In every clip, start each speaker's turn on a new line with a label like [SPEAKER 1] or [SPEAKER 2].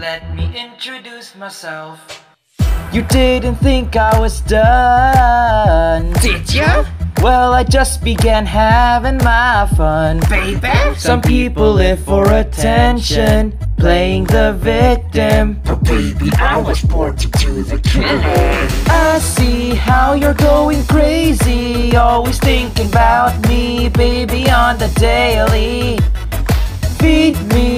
[SPEAKER 1] Let me introduce myself.
[SPEAKER 2] You didn't think I was done.
[SPEAKER 3] Did ya?
[SPEAKER 2] Well, I just began having my fun.
[SPEAKER 3] Baby?
[SPEAKER 2] Some people live for attention, playing the victim.
[SPEAKER 3] But baby, I was born to do the killing.
[SPEAKER 2] I see how you're going crazy, always thinking about me, baby, on the daily. Feed me your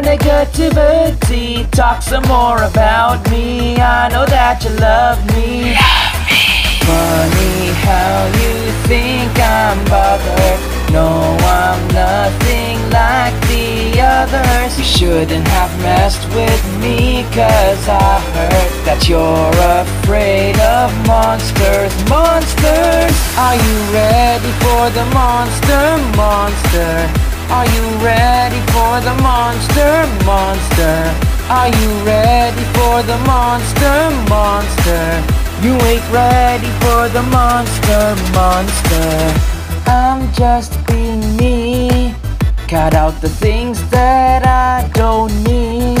[SPEAKER 2] negativity, talk some more about me. I know that you love me. Funny how you think I'm bothered. No, I'm nothing like the others. You shouldn't have messed with me, cause I heard that you're afraid of monsters. Monsters! Are you ready for the monster? Monster. Are you ready for the monster? Monster. Are you ready for the monster? Monster. You ain't ready for the monster, monster. I'm just being me. Cut out the things that I don't need.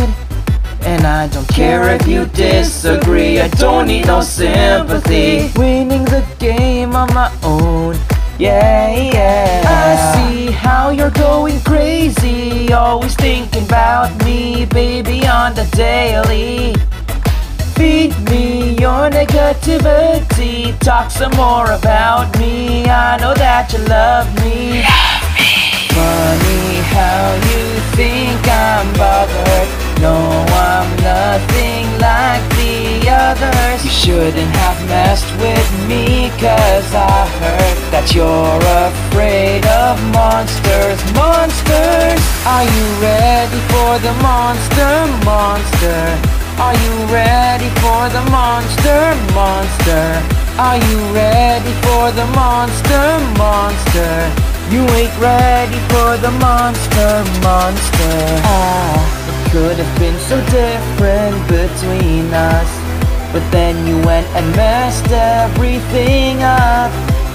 [SPEAKER 2] And I don't care if you disagree. I don't need no sympathy. Winning the game on my own. Yeah, yeah. I see how you're going crazy. Always thinking about me, baby, on the daily. Feed me your negativity. Talk some more about me. I know that you love me. Funny how shouldn't have messed with me, cause I heard that you're afraid of monsters. Monsters! Are you ready for the monster? Monster. Are you ready for the monster? Monster. Are you ready for the monster? Monster. You ain't ready for the monster, monster. Ah, it could have been so different. Then you went and messed everything up.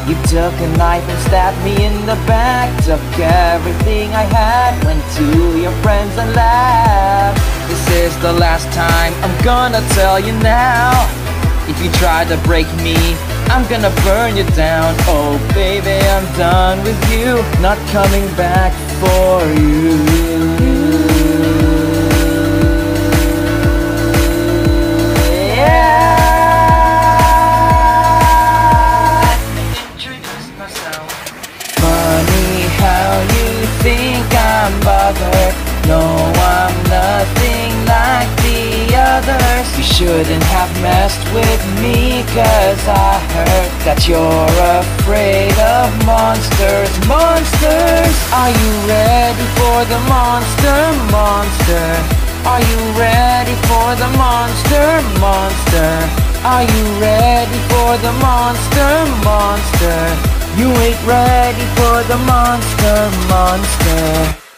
[SPEAKER 2] You took a knife and stabbed me in the back. Took everything I had, went to your friends and laughed. This is the last time I'm gonna tell you now. If you try to break me, I'm gonna burn you down. Oh, baby, I'm done with you. Not coming back for you. You shouldn't have messed with me, cause I heard that you're afraid of monsters. Monsters! Are you ready for the monster? Monster. Are you ready for the monster? Monster. Are you ready for the monster? Monster. You ain't ready for the monster, monster.